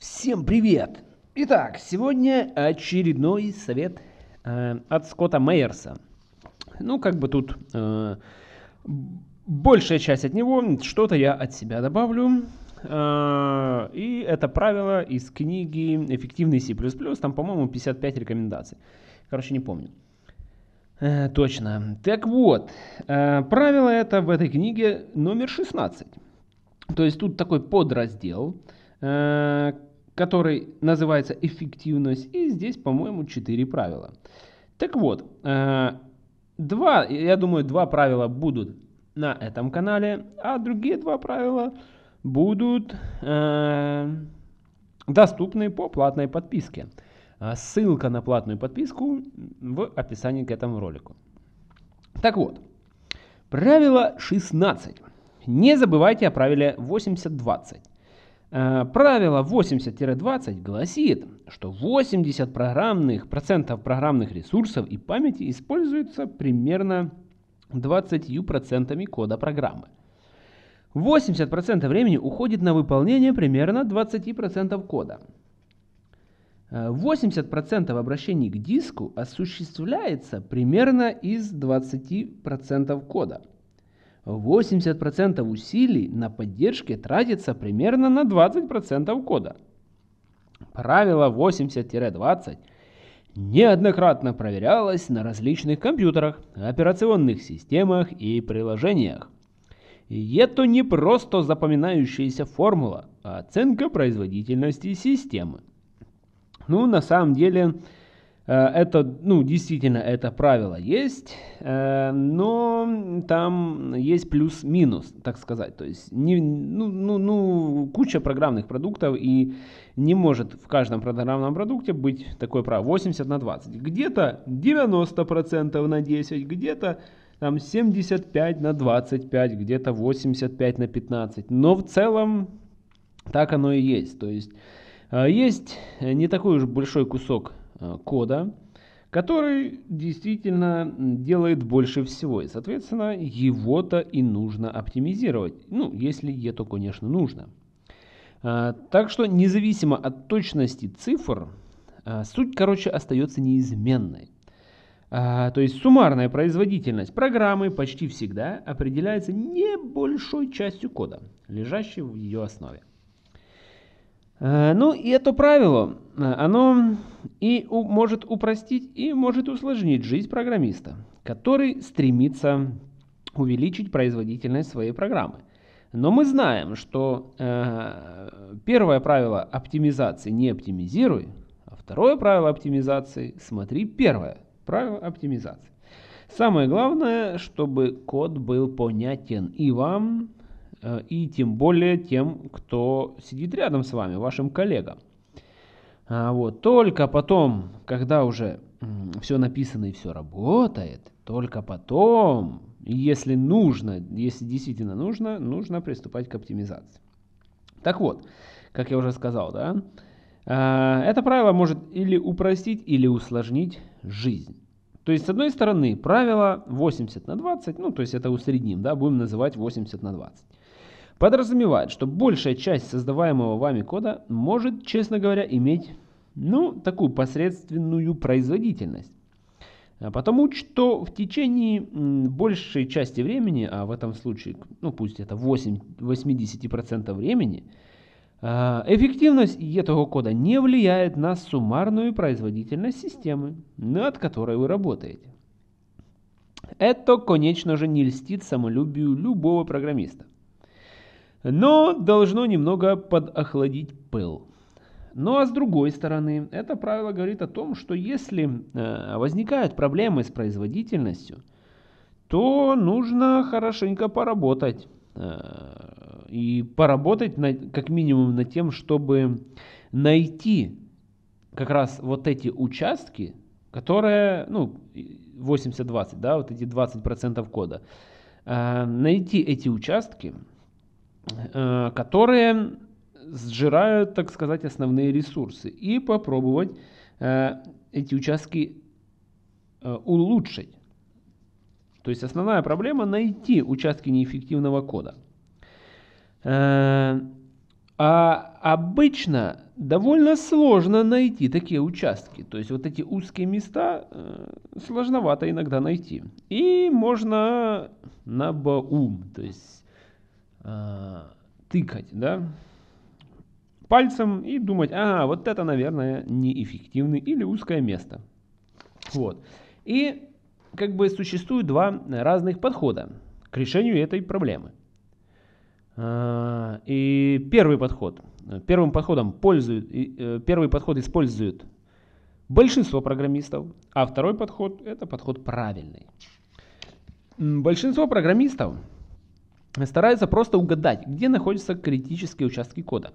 Всем привет! Итак, сегодня очередной совет э, от Скотта Мейерса. Ну, как бы тут э, большая часть от него, что-то я от себя добавлю. Э, и это правило из книги «Эффективный C++», там, по-моему, 55 рекомендаций. Короче, не помню. Э, точно. Так вот, э, правило это в этой книге номер 16. То есть тут такой подраздел, э, который называется «Эффективность», и здесь, по-моему, 4 правила. Так вот, э, два, я думаю, два правила будут на этом канале, а другие два правила будут э, доступны по платной подписке. А ссылка на платную подписку в описании к этому ролику. Так вот, правило 16. Не забывайте о правиле 80-20. Э, правило 80-20 гласит, что 80% программных, процентов программных ресурсов и памяти используются примерно 20% кода программы. 80% времени уходит на выполнение примерно 20% кода. 80% обращений к диску осуществляется примерно из 20% кода. 80% усилий на поддержке тратится примерно на 20% кода. Правило 80-20 неоднократно проверялось на различных компьютерах, операционных системах и приложениях. И это не просто запоминающаяся формула, а оценка производительности системы. Ну, на самом деле, это, ну, действительно, это правило есть, э, но там есть плюс-минус, так сказать. То есть, не, ну, ну, ну, куча программных продуктов, и не может в каждом программном продукте быть такое право 80 на 20. Где-то 90% на 10, где-то там 75 на 25, где-то 85 на 15. Но в целом так оно и есть. То есть а, есть не такой уж большой кусок кода, который действительно делает больше всего. И, соответственно, его-то и нужно оптимизировать. Ну, если это, конечно, нужно. А, так что, независимо от точности цифр, суть, короче, остается неизменной. То есть суммарная производительность программы почти всегда определяется небольшой частью кода, лежащей в ее основе. Э, ну и это правило, э, оно и может упростить, и может усложнить жизнь программиста, который стремится увеличить производительность своей программы. Но мы знаем, что э, первое правило оптимизации не оптимизируй, а второе правило оптимизации смотри первое правило оптимизации. Самое главное, чтобы код был понятен и вам, Э, и тем более тем, кто сидит рядом с вами, вашим коллегам. А вот, только потом, когда уже все написано и все работает, только потом, если нужно, если действительно нужно, нужно приступать к оптимизации. Так вот, как я уже сказал, да, э, это правило может или упростить, или усложнить жизнь. То есть, с одной стороны, правило 80 на 20, ну, то есть это усредним, да, будем называть 80 на 20 подразумевает, что большая часть создаваемого вами кода может, честно говоря, иметь ну, такую посредственную производительность. А потому что в течение большей части времени, а в этом случае, ну пусть это 8, 80% времени, а, эффективность этого кода не влияет на суммарную производительность системы, над которой вы работаете. Это, конечно же, не льстит самолюбию любого программиста но должно немного подохладить пыл. Ну а с другой стороны, это правило говорит о том, что если э, возникают проблемы с производительностью, то нужно хорошенько поработать. Э, и поработать на, как минимум над тем, чтобы найти как раз вот эти участки, которые, ну, 80-20, да, вот эти 20% кода, э, найти эти участки, которые сжирают, так сказать, основные ресурсы и попробовать э, эти участки э, улучшить. То есть основная проблема найти участки неэффективного кода. А обычно довольно сложно найти такие участки. То есть вот эти узкие места э, сложновато иногда найти. И можно на баум, то есть э, тыкать, да, пальцем и думать, ага, вот это, наверное, неэффективный или узкое место. Вот. И как бы существует два разных подхода к решению этой проблемы. А, и первый подход. Первым подходом пользуют, э, первый подход используют большинство программистов, а второй подход это подход правильный. Большинство программистов стараются просто угадать, где находятся критические участки кода.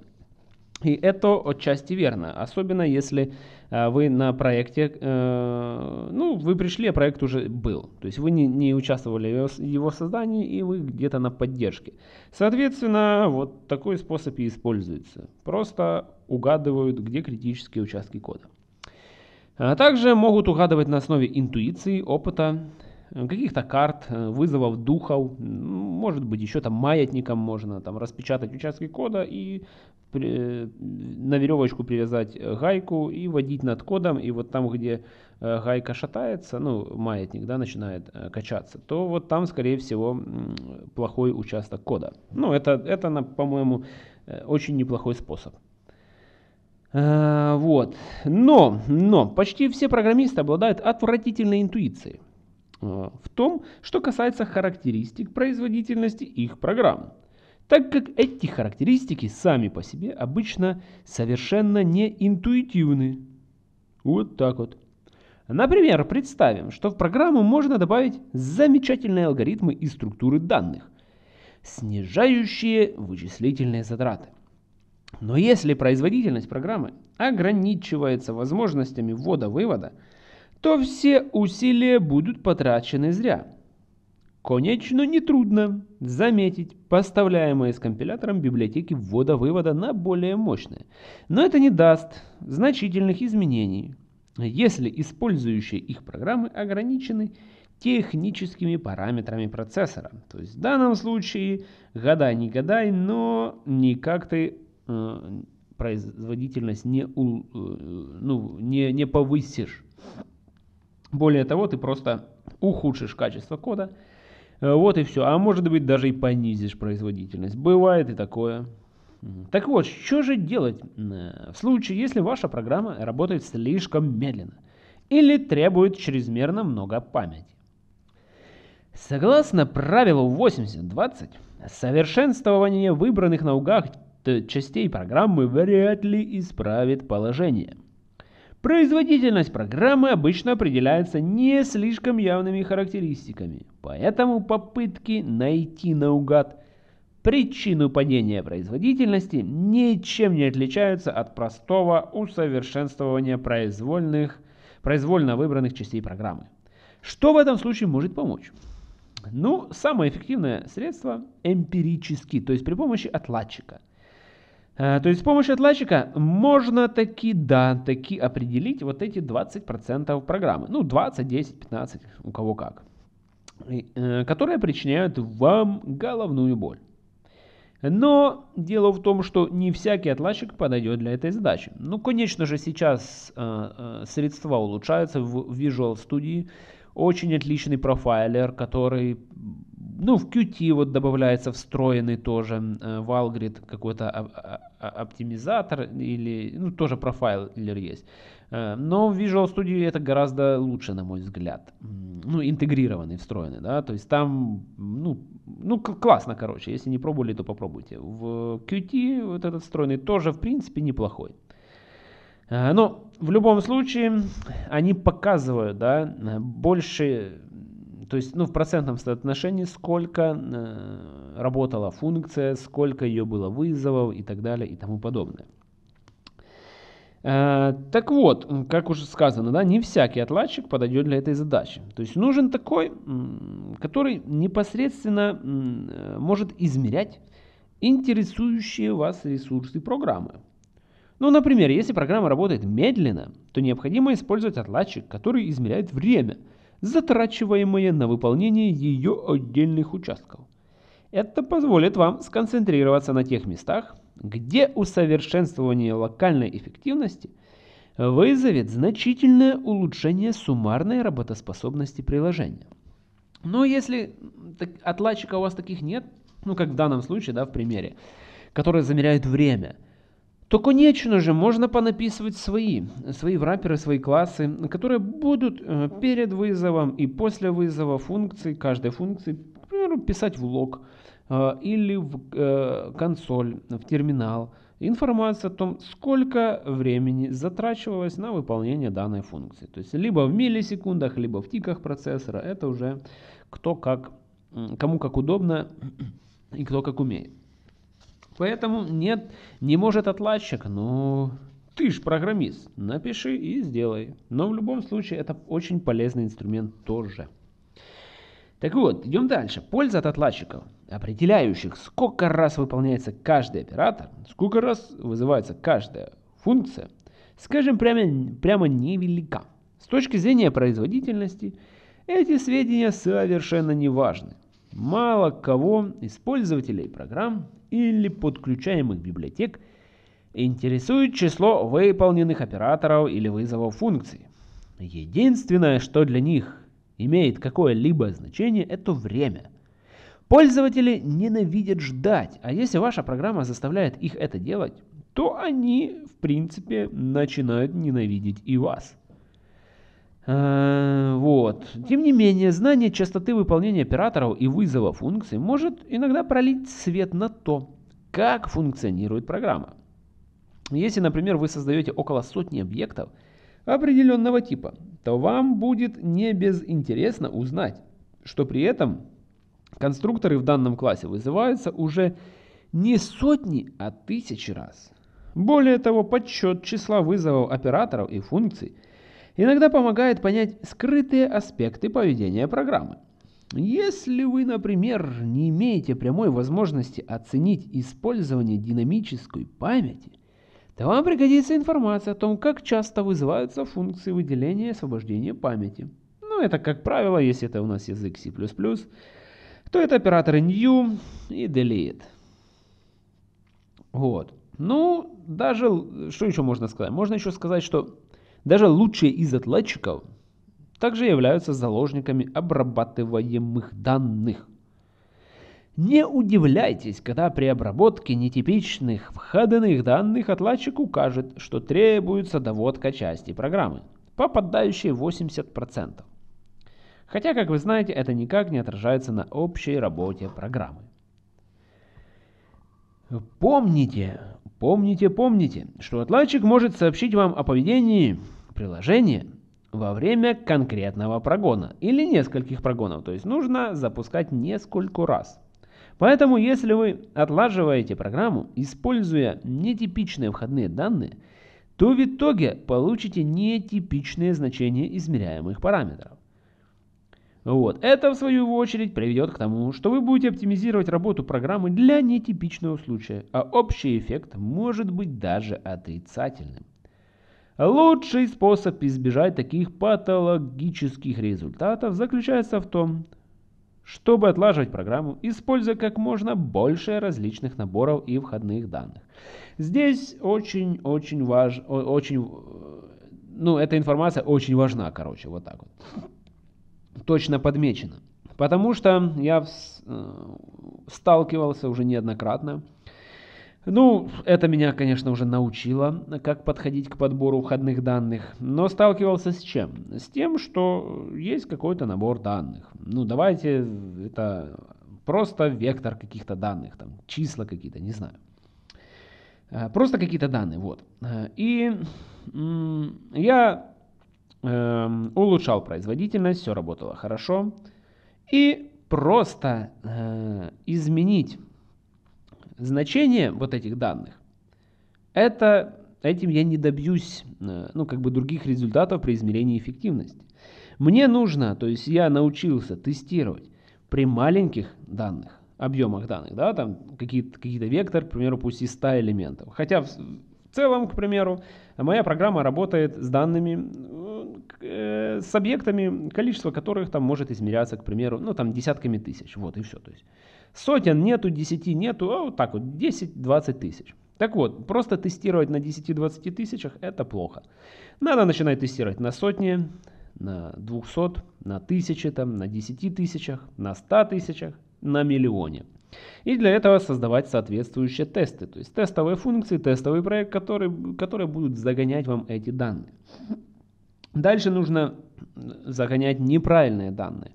И это отчасти верно, особенно если э, вы на проекте, э, ну, вы пришли, а проект уже был. То есть вы не, не участвовали в его создании, и вы где-то на поддержке. Соответственно, вот такой способ и используется. Просто угадывают, где критические участки кода. А также могут угадывать на основе интуиции, опыта, каких-то карт, вызовов духов, может быть еще там маятником можно там распечатать участки кода и на веревочку привязать э, гайку и водить над кодом, и вот там, где э, гайка шатается, ну, маятник, да, начинает э, качаться, то вот там, скорее всего, плохой участок кода. Ну, это, это по-моему, очень неплохой способ. Вот. Но, но почти все программисты обладают отвратительной интуицией в том, что касается характеристик производительности их программ так как эти характеристики сами по себе обычно совершенно не интуитивны. Вот так вот. Например, представим, что в программу можно добавить замечательные алгоритмы и структуры данных, снижающие вычислительные затраты. Но если производительность программы ограничивается возможностями ввода-вывода, то все усилия будут потрачены зря. Конечно, нетрудно заметить поставляемые с компилятором библиотеки ввода-вывода на более мощные, но это не даст значительных изменений, если использующие их программы ограничены техническими параметрами процессора. То есть в данном случае гадай не гадай, но никак ты э, производительность не, у, э, ну, не, не повысишь. Более того, ты просто ухудшишь качество кода, Э, вот и все. А может быть даже и понизишь производительность. Бывает и такое. Так вот, что же делать э, в случае, если ваша программа работает слишком медленно или требует чрезмерно много памяти? Согласно правилу 80-20, совершенствование выбранных наугад частей программы вряд ли исправит положение. Производительность программы обычно определяется не слишком явными характеристиками, поэтому попытки найти наугад причину падения производительности ничем не отличаются от простого усовершенствования произвольных, произвольно выбранных частей программы. Что в этом случае может помочь? Ну, самое эффективное средство эмпирически, то есть при помощи отладчика – то есть с помощью отладчика можно таки, да, таки определить вот эти 20% программы. Ну, 20, 10, 15, у кого как. Э, которые причиняют вам головную боль. Но дело в том, что не всякий отладчик подойдет для этой задачи. Ну, конечно же, сейчас э, э, средства улучшаются в Visual Studio. Очень отличный профайлер, который ну, в Qt вот добавляется встроенный тоже э, в Algrid какой-то оптимизатор или, ну, тоже профайлер есть. Э, но в Visual Studio это гораздо лучше, на мой взгляд. Ну, интегрированный, встроенный, да, то есть там, ну, ну классно, короче, если не пробовали, то попробуйте. В Qt вот этот встроенный тоже, в принципе, неплохой. Э, но в любом случае они показывают, да, больше то есть, ну, в процентном соотношении, сколько э, работала функция, сколько ее было вызовов и так далее и тому подобное. Э, так вот, как уже сказано, да, не всякий отладчик подойдет для этой задачи. То есть нужен такой, который непосредственно э, может измерять интересующие вас ресурсы программы. Ну, например, если программа работает медленно, то необходимо использовать отладчик, который измеряет время – затрачиваемые на выполнение ее отдельных участков. Это позволит вам сконцентрироваться на тех местах, где усовершенствование локальной эффективности вызовет значительное улучшение суммарной работоспособности приложения. Но если отладчика у вас таких нет, ну как в данном случае, да, в примере, который замеряет время, то, конечно же, можно понаписывать свои, свои враперы, свои классы, которые будут э, перед вызовом и после вызова функций, каждой функции, к примеру, писать в лог э, или в э, консоль, в терминал, информацию о том, сколько времени затрачивалось на выполнение данной функции. То есть либо в миллисекундах, либо в тиках процессора. Это уже кто как, кому как удобно и кто как умеет. Поэтому нет, не может отладчик, ну ты ж программист, напиши и сделай. Но в любом случае это очень полезный инструмент тоже. Так вот, идем дальше. Польза от отладчиков, определяющих, сколько раз выполняется каждый оператор, сколько раз вызывается каждая функция, скажем, прямо, прямо невелика. С точки зрения производительности, эти сведения совершенно не важны. Мало кого из пользователей программ или подключаемых библиотек интересует число выполненных операторов или вызовов функций. Единственное, что для них имеет какое-либо значение, это время. Пользователи ненавидят ждать, а если ваша программа заставляет их это делать, то они, в принципе, начинают ненавидеть и вас. Э, вот. Тем не менее, знание частоты выполнения операторов и вызова функций может иногда пролить свет на то, как функционирует программа. Если, например, вы создаете около сотни объектов определенного типа, то вам будет не безинтересно узнать, что при этом конструкторы в данном классе вызываются уже не сотни, а тысячи раз. Более того, подсчет числа вызовов операторов и функций – иногда помогает понять скрытые аспекты поведения программы. Если вы, например, не имеете прямой возможности оценить использование динамической памяти, то вам пригодится информация о том, как часто вызываются функции выделения и освобождения памяти. Ну, это, как правило, если это у нас язык C++, то это операторы new и delete. Вот. Ну, даже, что еще можно сказать? Можно еще сказать, что даже лучшие из отладчиков также являются заложниками обрабатываемых данных. Не удивляйтесь, когда при обработке нетипичных входных данных отладчик укажет, что требуется доводка части программы, попадающей 80%. Хотя, как вы знаете, это никак не отражается на общей работе программы. Помните, помните, помните, что отладчик может сообщить вам о поведении приложения во время конкретного прогона или нескольких прогонов. То есть нужно запускать несколько раз. Поэтому, если вы отлаживаете программу, используя нетипичные входные данные, то в итоге получите нетипичные значения измеряемых параметров. Вот. Это, в свою очередь, приведет к тому, что вы будете оптимизировать работу программы для нетипичного случая, а общий эффект может быть даже отрицательным. Лучший способ избежать таких патологических результатов заключается в том, чтобы отлаживать программу, используя как можно больше различных наборов и входных данных. Здесь очень-очень важно, очень, ну, эта информация очень важна, короче, вот так вот. Точно подмечена. Потому что я э, сталкивался уже неоднократно ну, это меня, конечно, уже научило, как подходить к подбору входных данных, но сталкивался с чем? С тем, что есть какой-то набор данных. Ну, давайте, это просто вектор каких-то данных, там, числа какие-то, не знаю. Э, просто какие-то данные, вот. Э, и я э, улучшал производительность, все работало хорошо. И просто э, изменить значение вот этих данных, это, этим я не добьюсь э, ну, как бы других результатов при измерении эффективности. Мне нужно, то есть я научился тестировать при маленьких данных, объемах данных, да, там какие-то какие вектор, к примеру, пусть из 100 элементов. Хотя в, в целом, к примеру, моя программа работает с данными, э, с объектами, количество которых там может измеряться, к примеру, ну там десятками тысяч, вот и все. То есть Сотен нету, десяти нету, а вот так вот, 10-20 тысяч. Так вот, просто тестировать на 10-20 тысячах – это плохо. Надо начинать тестировать на сотни, на 200, на 1000, там, на 10 тысячах, на 100 тысячах, на миллионе. И для этого создавать соответствующие тесты, то есть тестовые функции, тестовый проект, который, которые будут загонять вам эти данные. Дальше нужно загонять неправильные данные.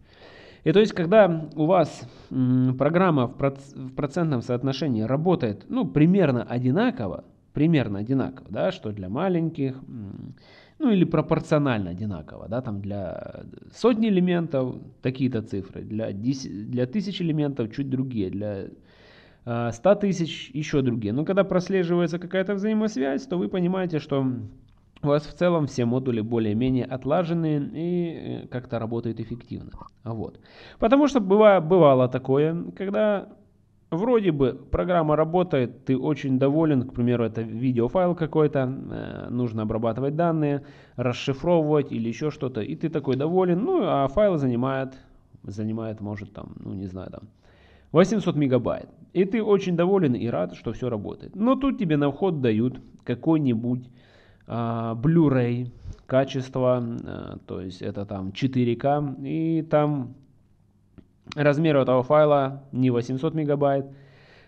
И то есть, когда у вас программа в процентном соотношении работает ну, примерно одинаково, примерно одинаково, да, что для маленьких, ну или пропорционально одинаково, да, там для сотни элементов такие-то цифры, для, 10, для тысяч элементов чуть другие, для 100 тысяч еще другие. Но когда прослеживается какая-то взаимосвязь, то вы понимаете, что у вас в целом все модули более-менее отлажены и э, как-то работают эффективно. Вот. Потому что бывало, бывало такое, когда вроде бы программа работает, ты очень доволен, к примеру, это видеофайл какой-то, э, нужно обрабатывать данные, расшифровывать или еще что-то, и ты такой доволен, ну а файл занимает, занимает может там, ну не знаю, там 800 мегабайт. И ты очень доволен и рад, что все работает. Но тут тебе на вход дают какой-нибудь Blu-ray качество, а, то есть это там 4К, и там размер этого файла не 800 мегабайт,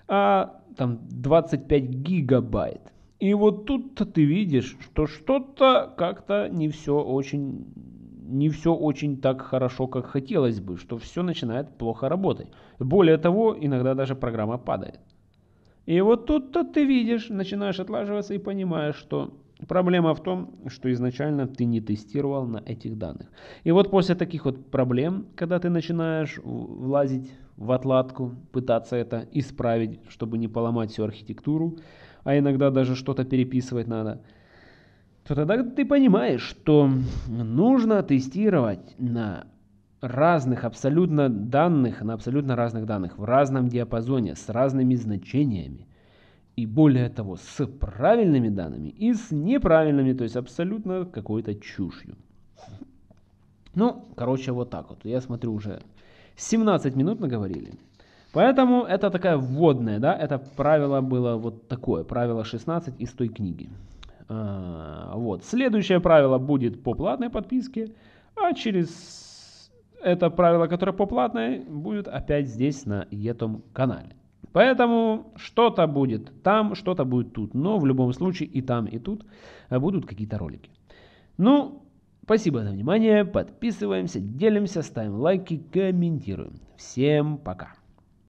а там 25 гигабайт. И вот тут-то ты видишь, что что-то как-то не все очень не все очень так хорошо, как хотелось бы, что все начинает плохо работать. Более того, иногда даже программа падает. И вот тут-то ты видишь, начинаешь отлаживаться и понимаешь, что Проблема в том, что изначально ты не тестировал на этих данных. И вот после таких вот проблем, когда ты начинаешь влазить в отладку, пытаться это исправить, чтобы не поломать всю архитектуру, а иногда даже что-то переписывать надо, то тогда ты понимаешь, что нужно тестировать на разных абсолютно данных, на абсолютно разных данных, в разном диапазоне, с разными значениями и более того, с правильными данными и с неправильными, то есть абсолютно какой-то чушью. Ну, короче, вот так вот. Я смотрю, уже 17 минут наговорили. Поэтому это такая вводная, да, это правило было вот такое, правило 16 из той книги. А, вот, следующее правило будет по платной подписке, а через это правило, которое по платной, будет опять здесь на этом канале. Поэтому что-то будет там, что-то будет тут. Но в любом случае и там, и тут будут какие-то ролики. Ну, спасибо за внимание. Подписываемся, делимся, ставим лайки, комментируем. Всем пока.